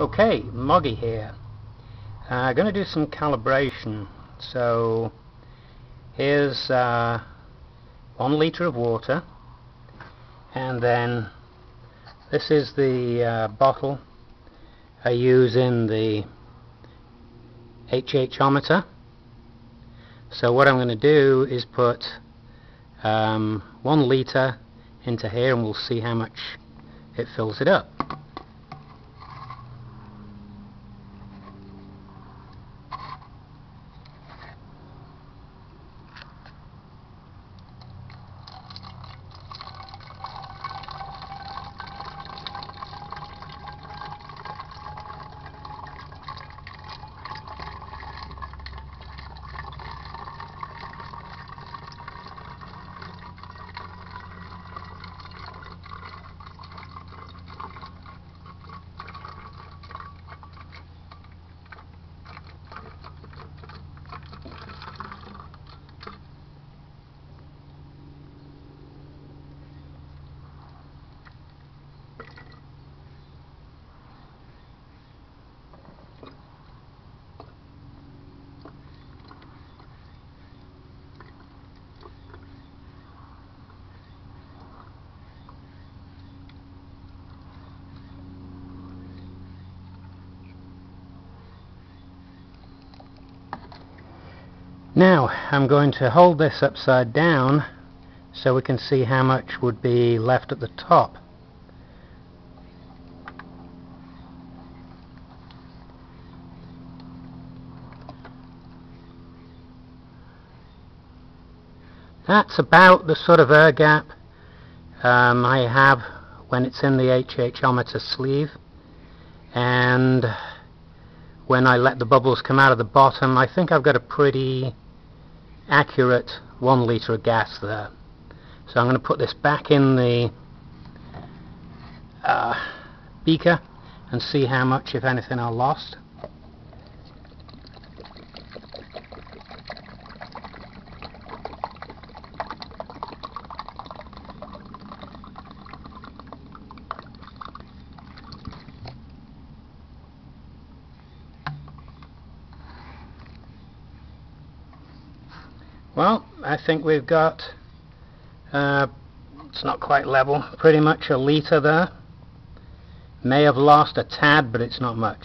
Okay, Moggy here. I'm uh, going to do some calibration. So here's uh, one litre of water and then this is the uh, bottle I use in the HH-ometer. So what I'm going to do is put um, one litre into here and we'll see how much it fills it up. Now I'm going to hold this upside down so we can see how much would be left at the top. That's about the sort of air gap um, I have when it's in the HH-ometer sleeve and when I let the bubbles come out of the bottom I think I've got a pretty accurate one litre of gas there. So I'm going to put this back in the uh, beaker and see how much, if anything, I lost. Well, I think we've got, uh, it's not quite level, pretty much a litre there. May have lost a tad, but it's not much.